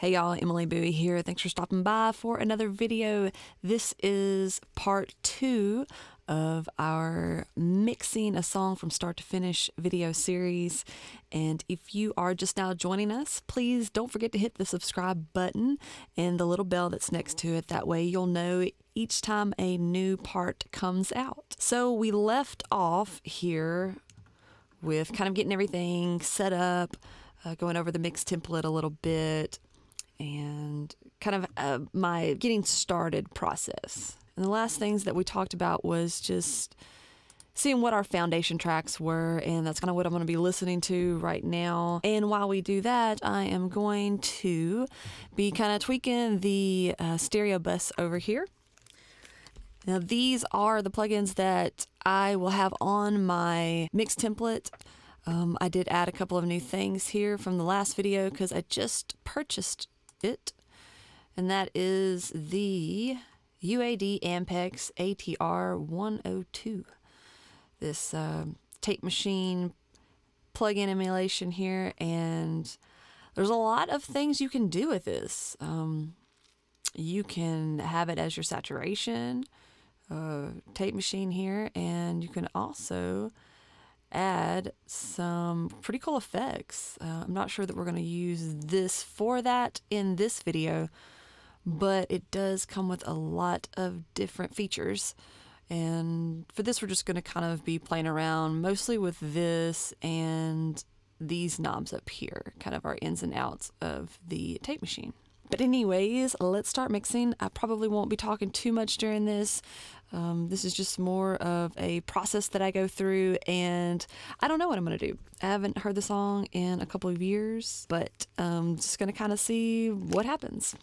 Hey y'all, Emily Bowie here. Thanks for stopping by for another video. This is part two of our mixing a song from start to finish video series. And if you are just now joining us, please don't forget to hit the subscribe button and the little bell that's next to it. That way you'll know each time a new part comes out. So we left off here with kind of getting everything set up, uh, going over the mix template a little bit, and kind of uh, my getting started process. And the last things that we talked about was just seeing what our foundation tracks were, and that's kind of what I'm going to be listening to right now. And while we do that, I am going to be kind of tweaking the uh, stereo bus over here. Now, these are the plugins that I will have on my mix template. Um, I did add a couple of new things here from the last video because I just purchased it, and that is the UAD Ampex ATR 102. This uh, tape machine plug-in emulation here, and there's a lot of things you can do with this. Um, you can have it as your saturation uh, tape machine here, and you can also add some pretty cool effects. Uh, I'm not sure that we're going to use this for that in this video, but it does come with a lot of different features. And for this, we're just going to kind of be playing around mostly with this and these knobs up here, kind of our ins and outs of the tape machine. But anyways, let's start mixing. I probably won't be talking too much during this. Um, this is just more of a process that I go through, and I don't know what I'm going to do. I haven't heard the song in a couple of years, but I'm um, just going to kind of see what happens.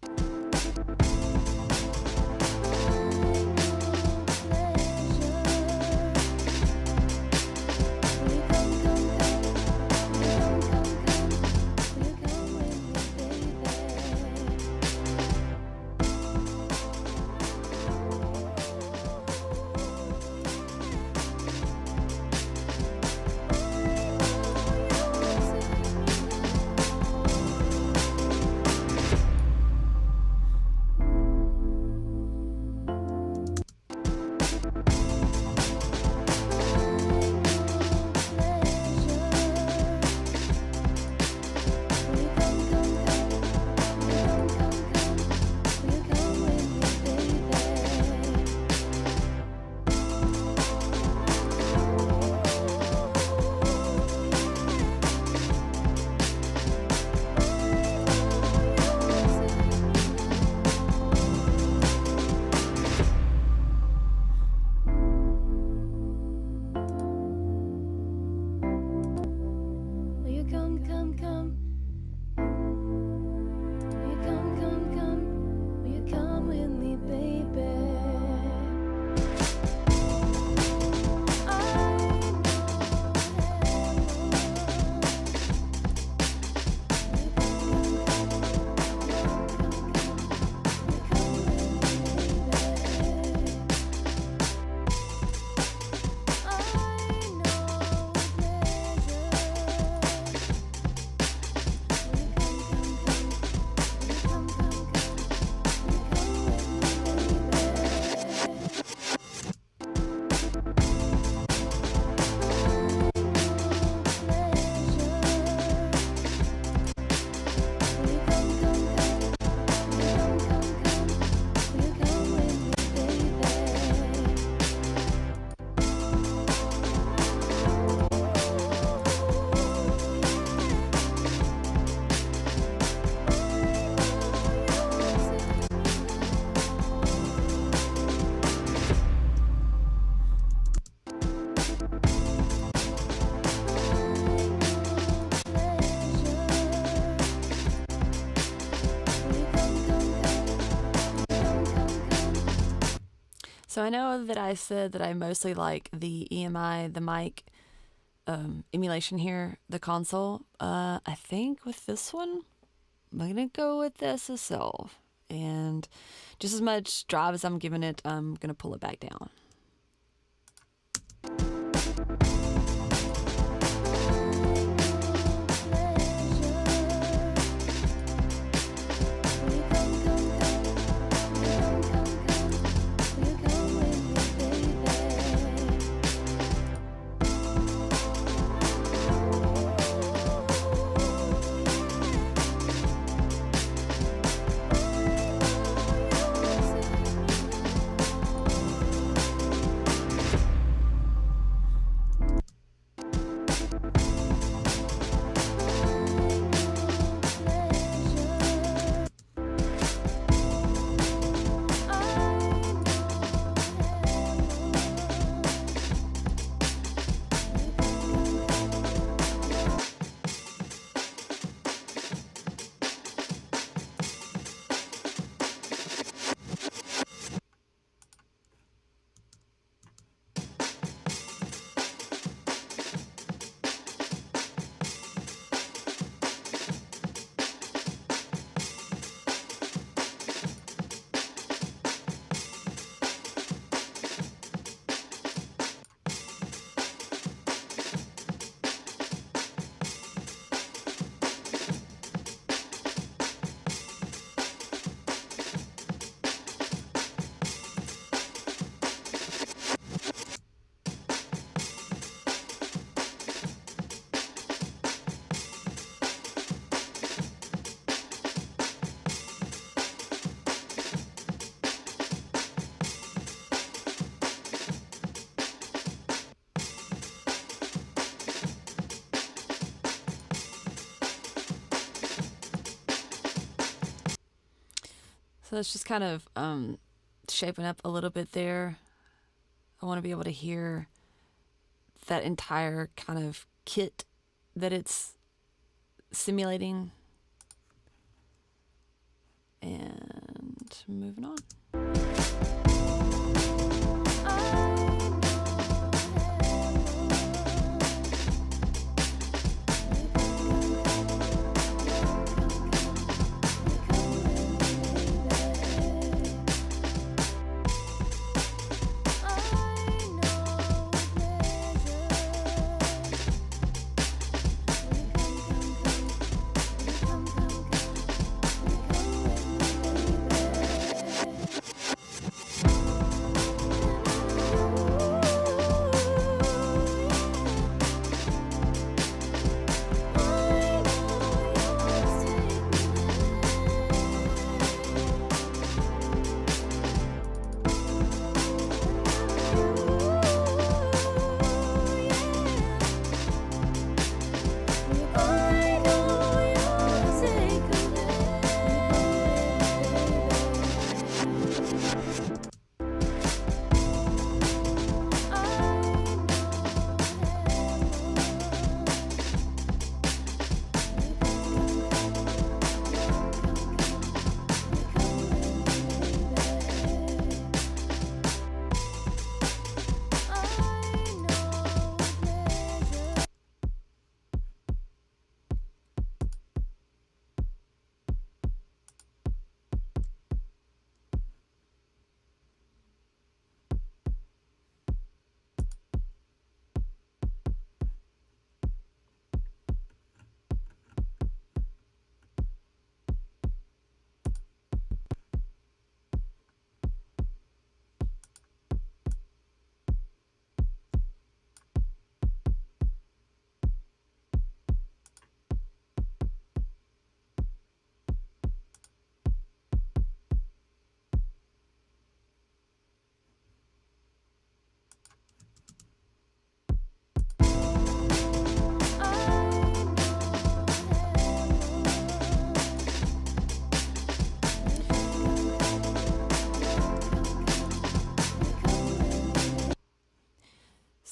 So I know that I said that I mostly like the EMI, the mic um, emulation here, the console. Uh, I think with this one, I'm going to go with the SSL. And just as much drive as I'm giving it, I'm going to pull it back down. So it's just kind of um, shaping up a little bit there. I want to be able to hear that entire kind of kit that it's simulating. And moving on.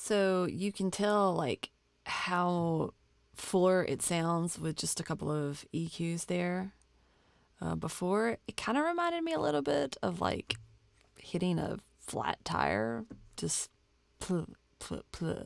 So you can tell like how fuller it sounds with just a couple of EQs there. Uh, before it kind of reminded me a little bit of like hitting a flat tire, just pluh, pluh, pluh.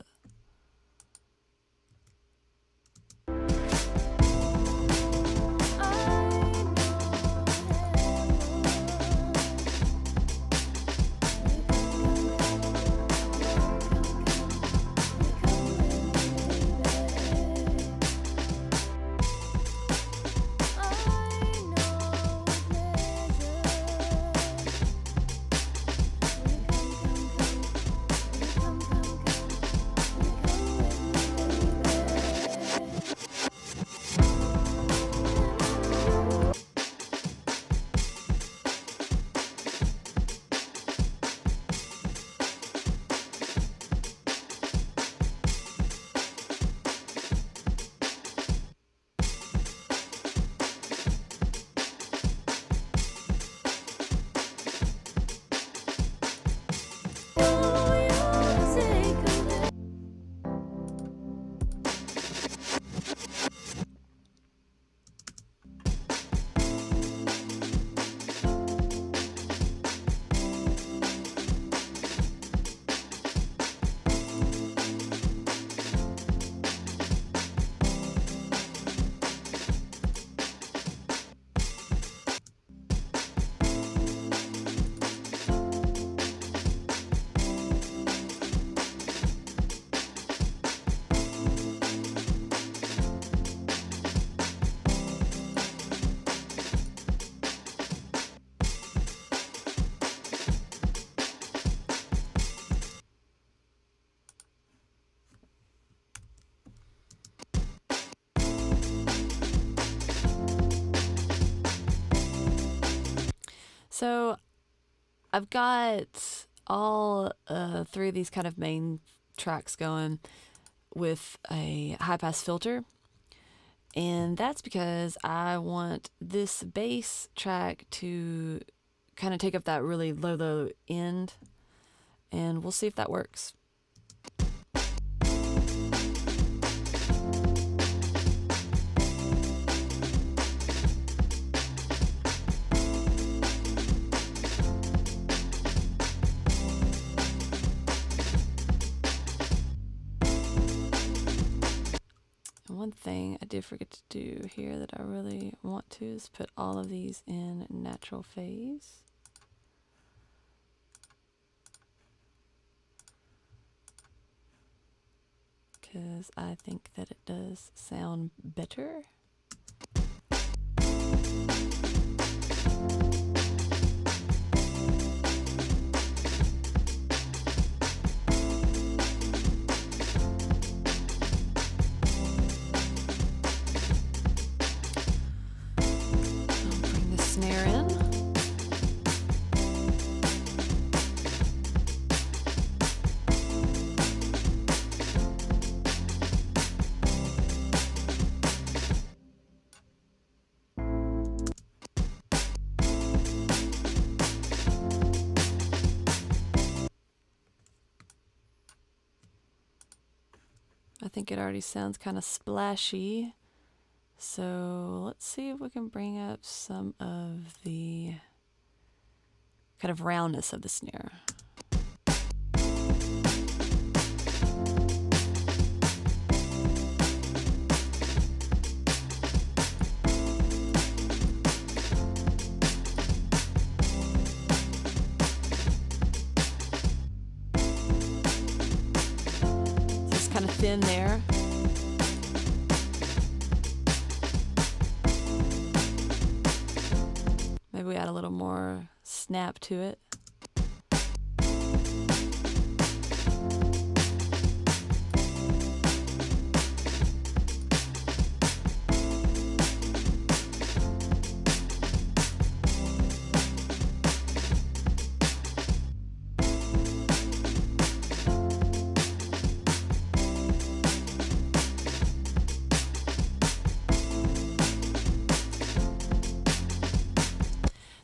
So I've got all uh, three of these kind of main tracks going with a high pass filter. And that's because I want this bass track to kind of take up that really low, low end. And we'll see if that works. Thing I did forget to do here that I really want to is put all of these in natural phase. Because I think that it does sound better. Think it already sounds kind of splashy. So let's see if we can bring up some of the kind of roundness of the snare. It's kind of thin there. To it.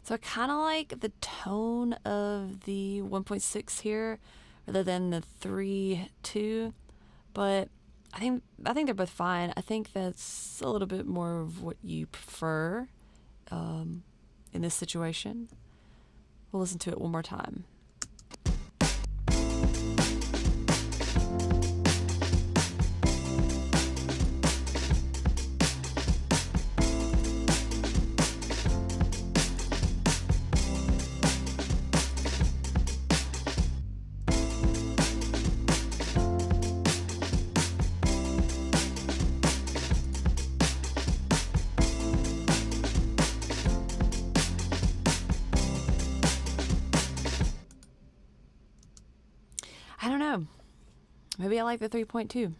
So I kind of like the tone of the 1.6 here rather than the 3.2, but I think I think they're both fine. I think that's a little bit more of what you prefer um, in this situation. We'll listen to it one more time. Maybe I like the 3.2.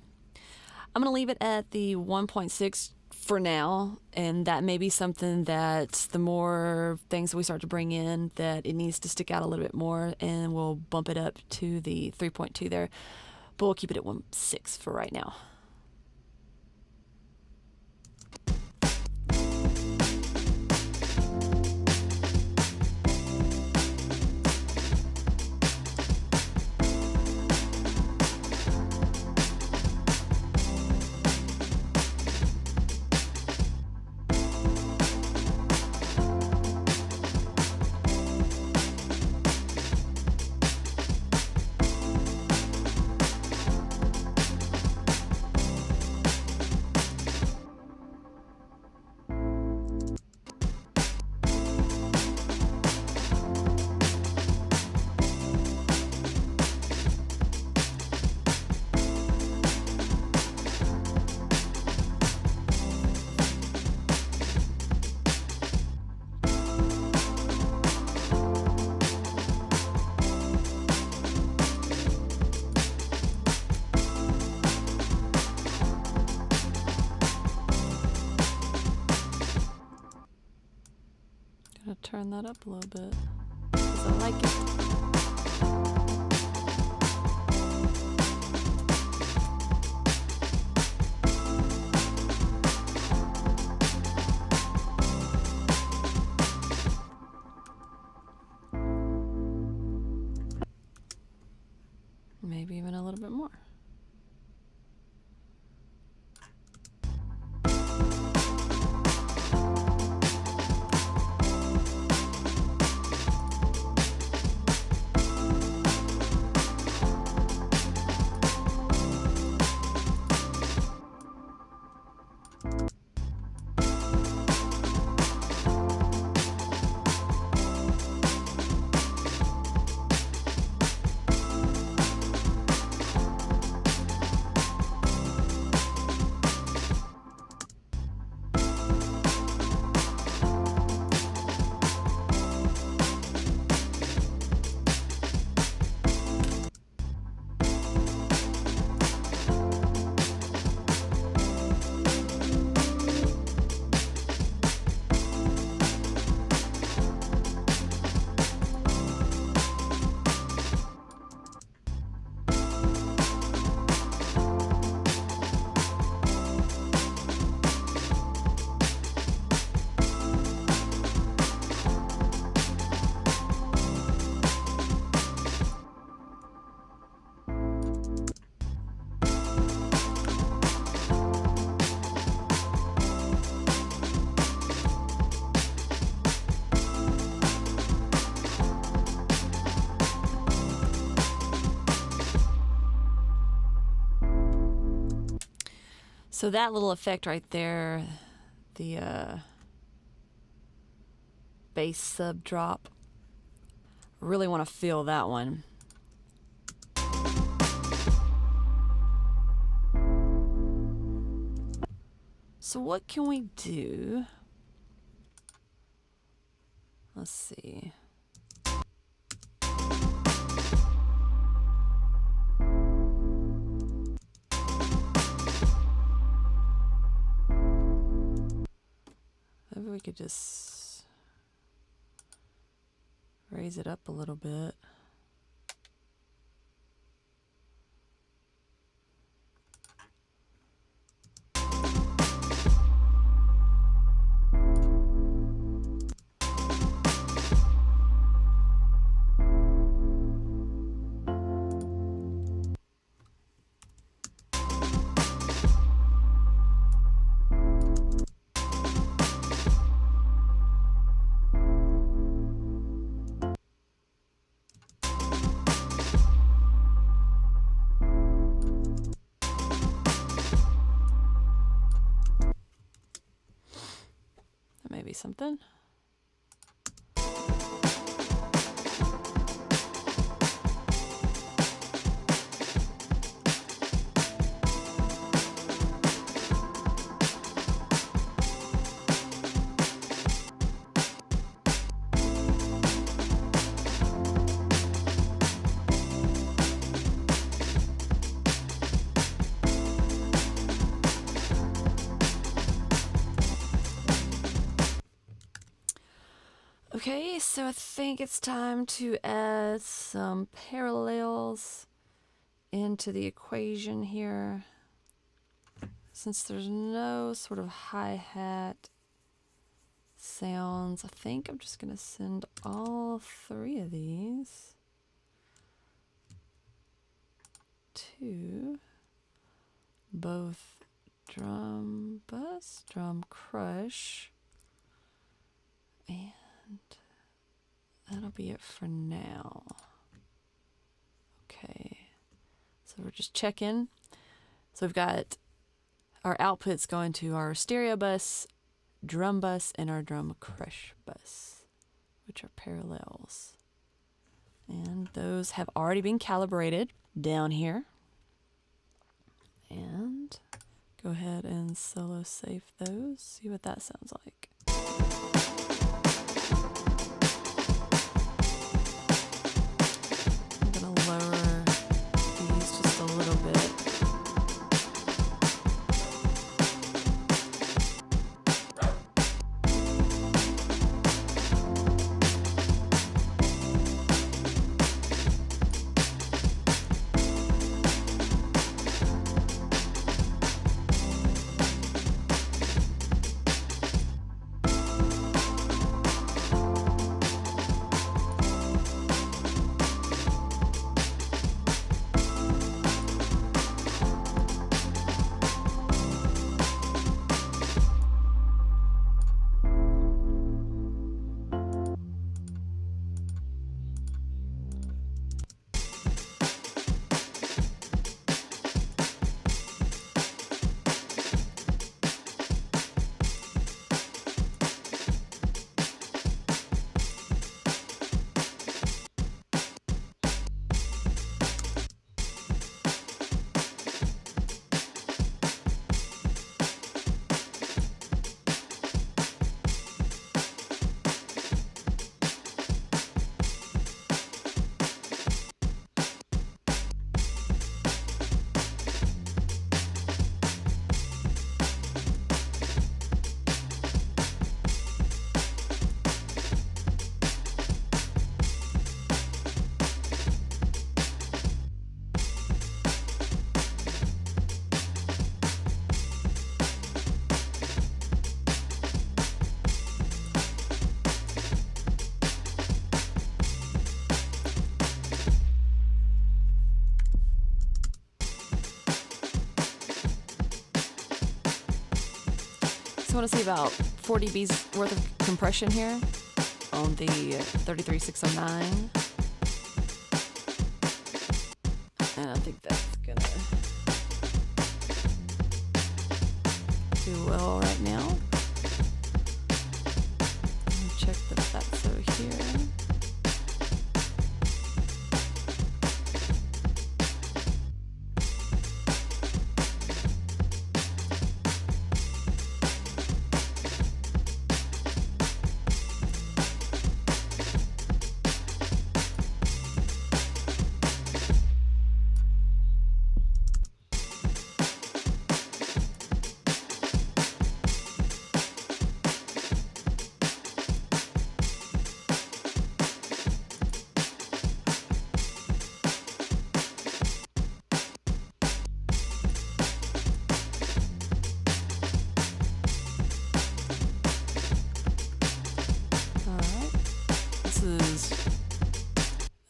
I'm going to leave it at the 1.6 for now, and that may be something that the more things we start to bring in, that it needs to stick out a little bit more, and we'll bump it up to the 3.2 there. But we'll keep it at 1.6 for right now. Turn that up a little bit because I like it. So that little effect right there, the uh, bass sub drop, really want to feel that one. So what can we do? Let's see. Could just raise it up a little bit. Something. So I think it's time to add some parallels into the equation here. Since there's no sort of hi-hat sounds, I think I'm just going to send all three of these to both drum bus, drum crush, and that'll be it for now. Okay, so we're just checking. So we've got our outputs going to our stereo bus, drum bus, and our drum crush bus, which are parallels. And those have already been calibrated down here. And go ahead and solo safe those, see what that sounds like. I want to see about 40 dBs worth of compression here on the 33609.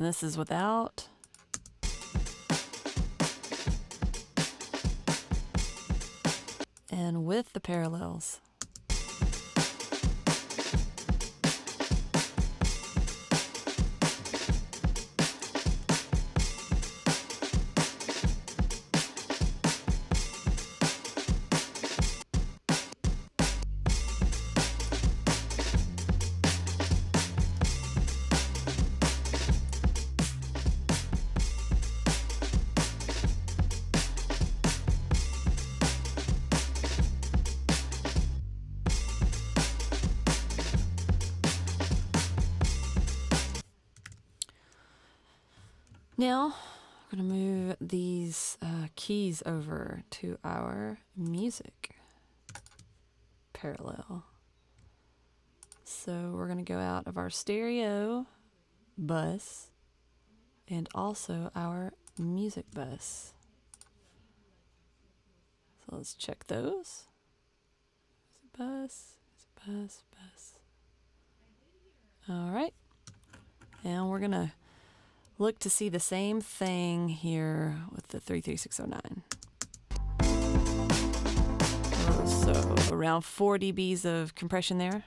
And this is without. And with the parallels. To our music parallel. So we're going to go out of our stereo bus and also our music bus. So let's check those. Bus, bus, bus. All right. And we're going to look to see the same thing here with the 33609. So around 4 dBs of compression there.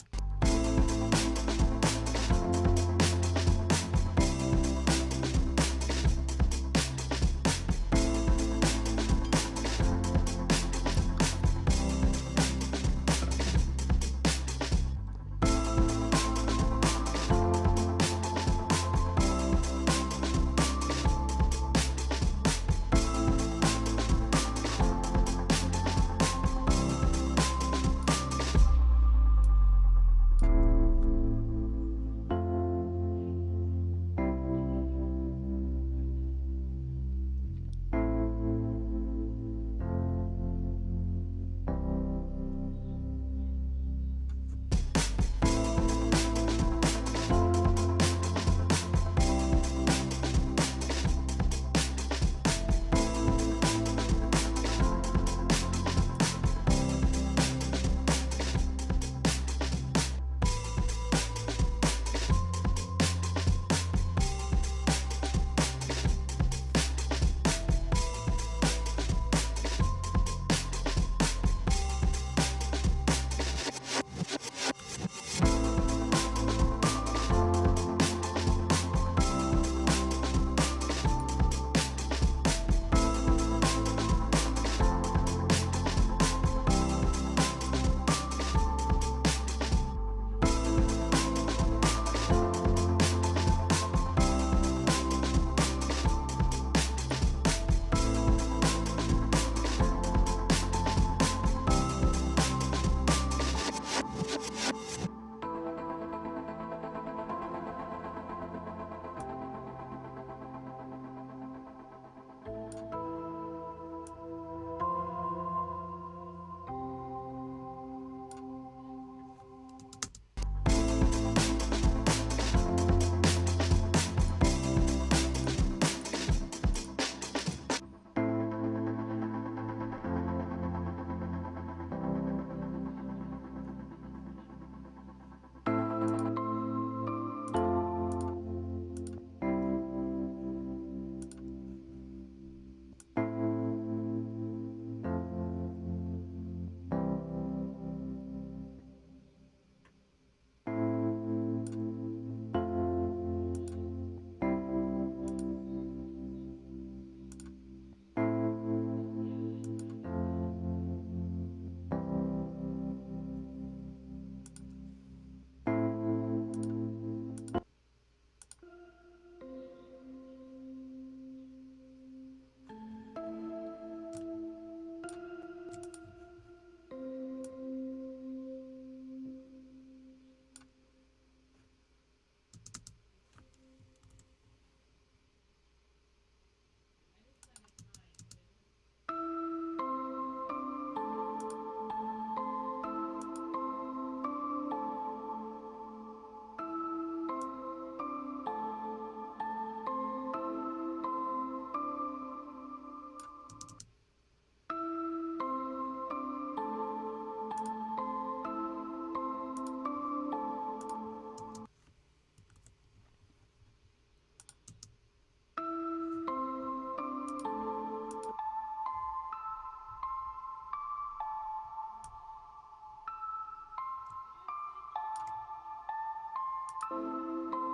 Thank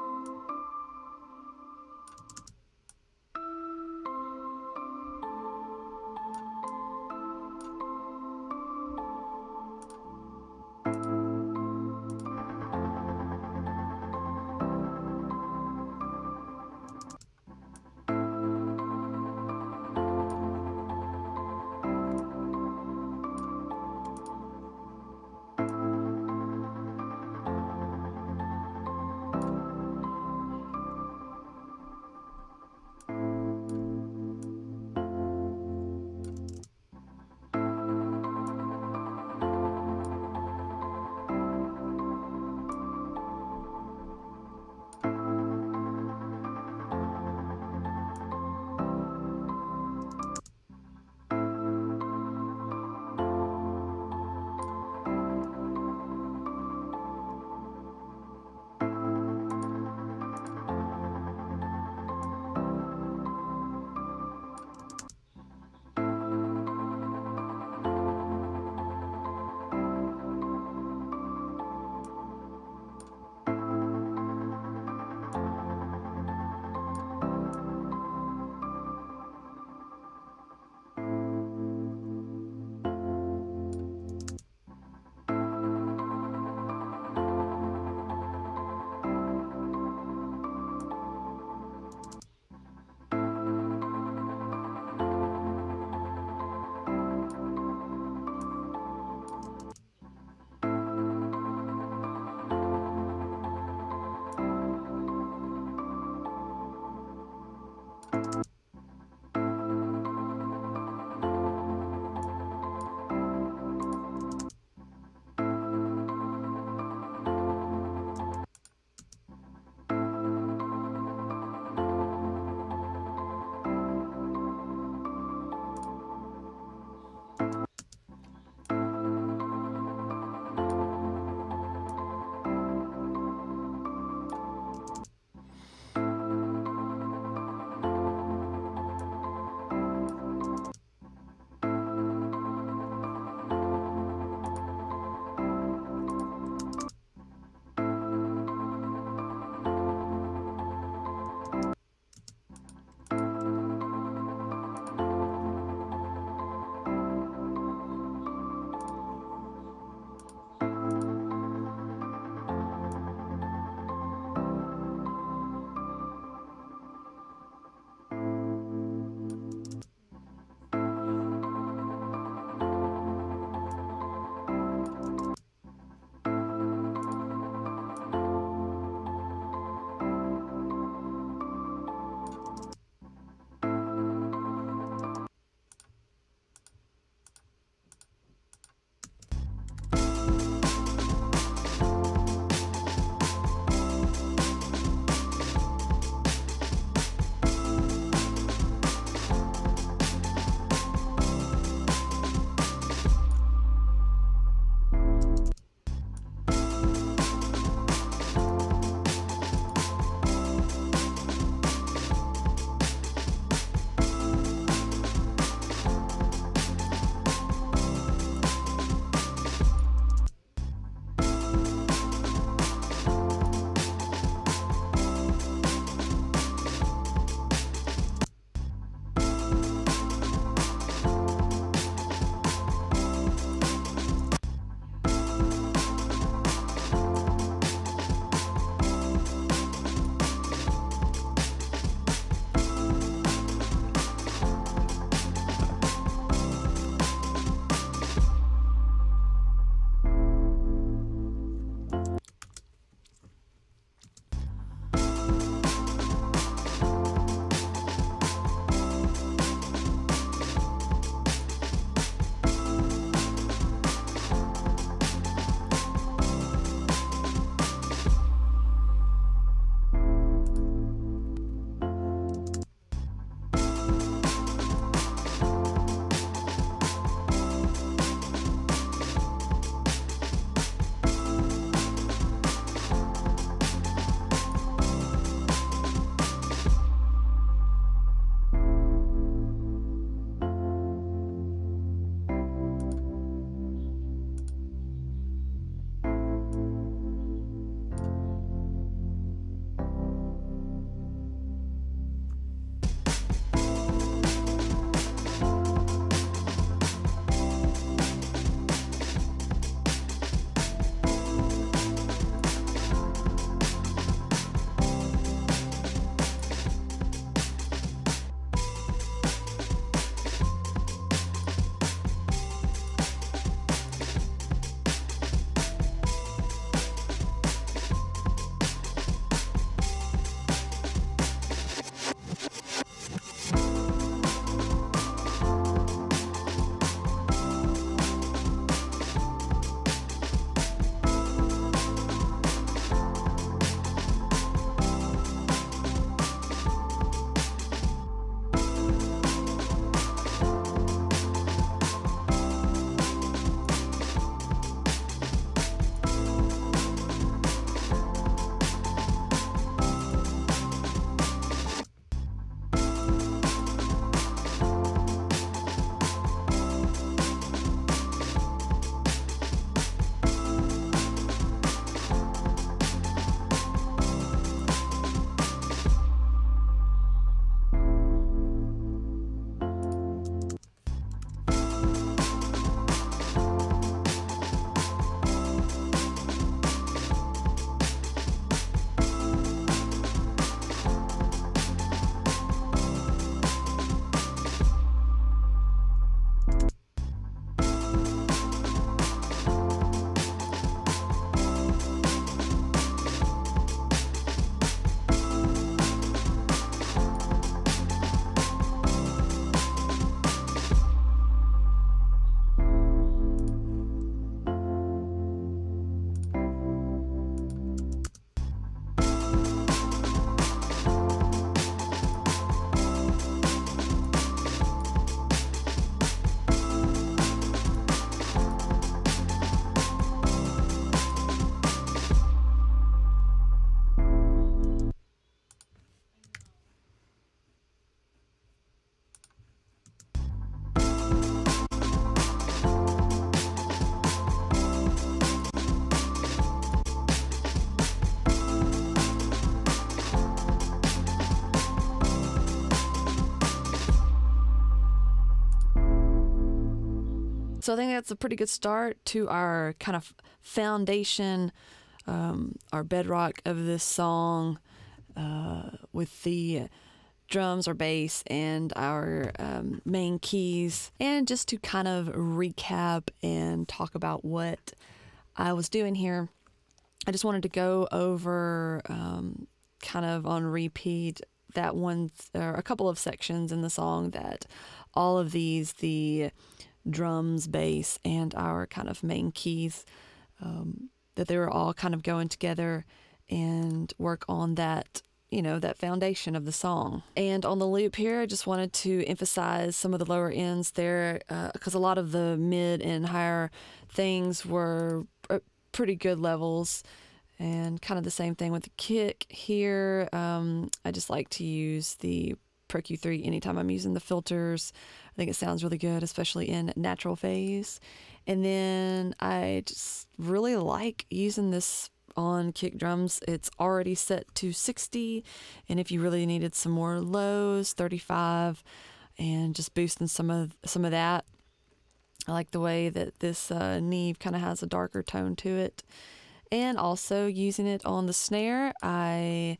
So I think that's a pretty good start to our kind of foundation, um, our bedrock of this song uh, with the drums or bass and our um, main keys. And just to kind of recap and talk about what I was doing here, I just wanted to go over um, kind of on repeat that one or a couple of sections in the song that all of these the drums bass and our kind of main keys um, that they were all kind of going together and work on that you know that foundation of the song and on the loop here i just wanted to emphasize some of the lower ends there because uh, a lot of the mid and higher things were uh, pretty good levels and kind of the same thing with the kick here. Um, I just like to use the Pro Q3 anytime I'm using the filters. I think it sounds really good, especially in natural phase. And then I just really like using this on kick drums. It's already set to 60, and if you really needed some more lows, 35, and just boosting some of some of that. I like the way that this uh, Neve kind of has a darker tone to it and also using it on the snare. I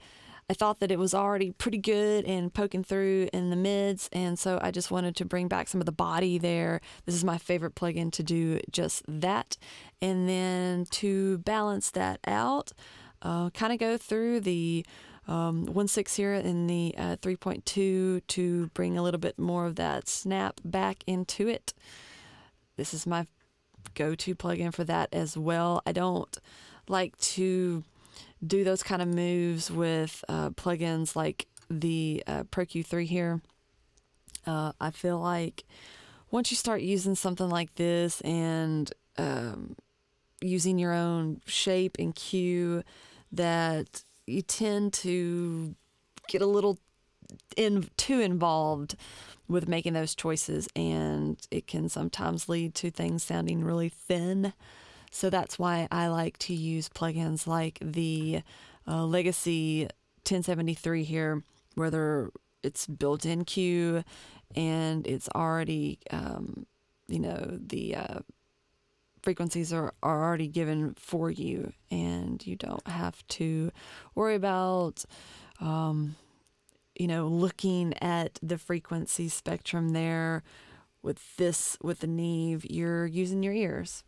I thought that it was already pretty good and poking through in the mids, and so I just wanted to bring back some of the body there. This is my favorite plugin to do just that, and then to balance that out, uh, kind of go through the um, 1.6 here in the uh, 3.2 to bring a little bit more of that snap back into it. This is my go-to plugin for that as well. I don't like to do those kind of moves with uh, plugins like the uh, Pro Q3 here. Uh, I feel like once you start using something like this and um, using your own shape and Q, that you tend to get a little in too involved with making those choices, and it can sometimes lead to things sounding really thin. So that's why I like to use plugins like the uh, Legacy 1073 here, where it's built in cue and it's already, um, you know, the uh, frequencies are, are already given for you and you don't have to worry about, um, you know, looking at the frequency spectrum there. With this, with the Neve, you're using your ears.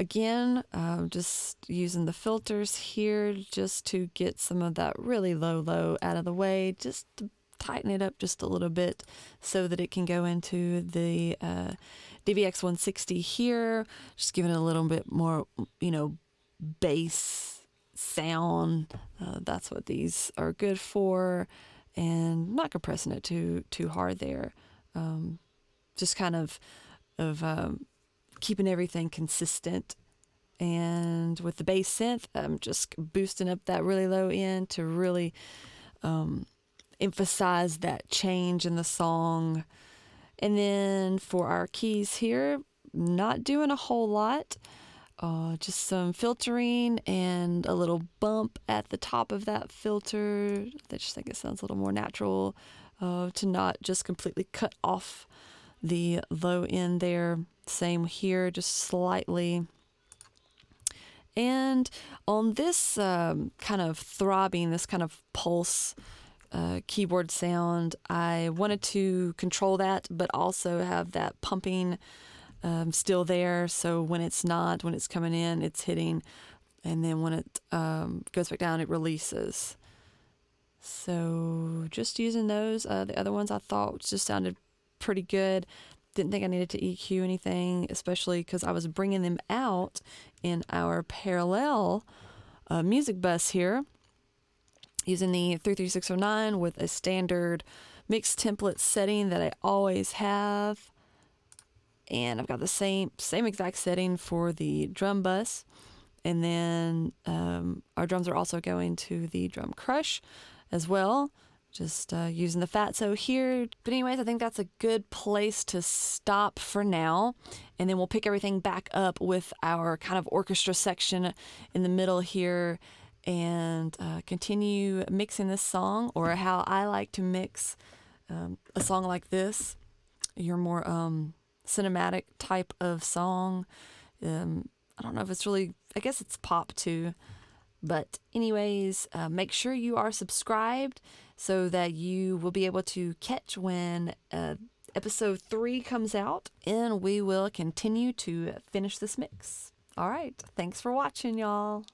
Again, uh, just using the filters here just to get some of that really low, low out of the way, just to tighten it up just a little bit so that it can go into the uh, dbx 160 here, just giving it a little bit more, you know, bass sound. Uh, that's what these are good for, and not compressing it too too hard there. Um, just kind of of um, keeping everything consistent. And with the bass synth, I'm just boosting up that really low end to really um, emphasize that change in the song. And then for our keys here, not doing a whole lot. Uh, just some filtering and a little bump at the top of that filter. I just think it sounds a little more natural uh, to not just completely cut off the low end there. Same here, just slightly. And on this um, kind of throbbing, this kind of pulse uh, keyboard sound, I wanted to control that, but also have that pumping um, still there. So when it's not, when it's coming in, it's hitting. And then when it um, goes back down, it releases. So just using those. Uh, the other ones I thought just sounded pretty good didn't think I needed to EQ anything, especially because I was bringing them out in our parallel uh, music bus here using the 33609 with a standard mix template setting that I always have. And I've got the same same exact setting for the drum bus. And then um, our drums are also going to the drum crush as well just uh, using the fat. So here. But anyways, I think that's a good place to stop for now. And then we'll pick everything back up with our kind of orchestra section in the middle here and uh, continue mixing this song or how I like to mix um, a song like this your more um, cinematic type of song. Um, I don't know if it's really, I guess it's pop too. But, anyways, uh, make sure you are subscribed so that you will be able to catch when uh, episode three comes out, and we will continue to finish this mix. All right. Thanks for watching, y'all.